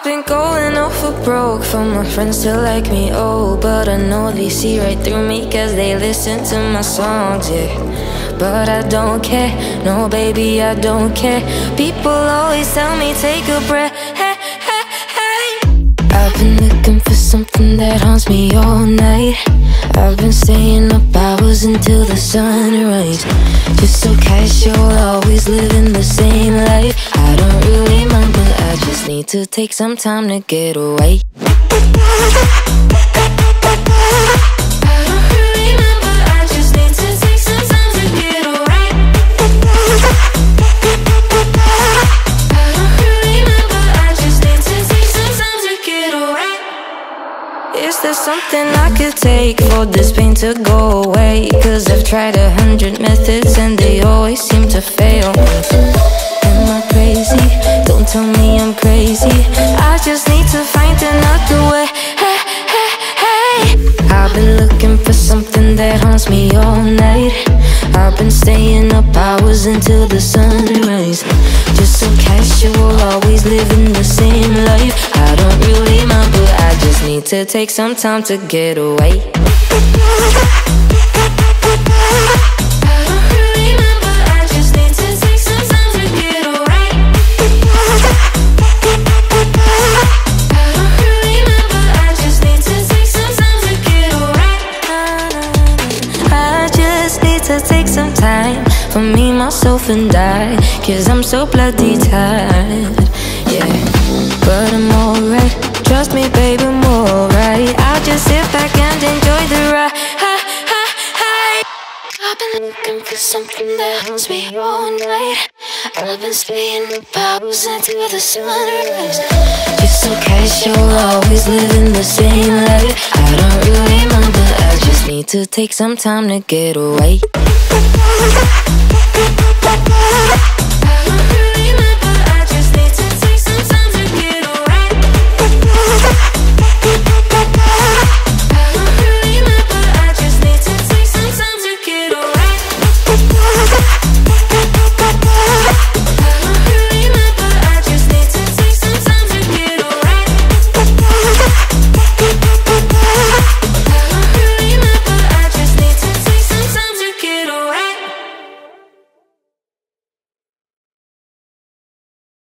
I've been going off for broke for my friends to like me, oh But I know they see right through me cause they listen to my songs, yeah. But I don't care, no baby I don't care. People always tell me take a breath, hey, hey, hey. I've been looking for something that haunts me all night. I've been staying up hours until the sunrise Just so casual, always living the same life. I don't really need to take some time to get away Is there something I could take for this pain to go away? Cause I've tried a hundred methods and they always seem to fail crazy. I just need to find another way. Hey, hey, hey. I've been looking for something that haunts me all night. I've been staying up hours until the sunrise Just so casual, always living the same life. I don't really mind, but I just need to take some time to get away to take some time for me, myself, and I. Cause I'm so bloody tired, yeah. But I'm alright, trust me, baby, I'm alright. I'll just sit back and enjoy the ride. I've been looking for something that holds me all night. I've been staying up hours until the sunrise. Just so casual, always living the same life. I don't really mind, need to take some time to get away.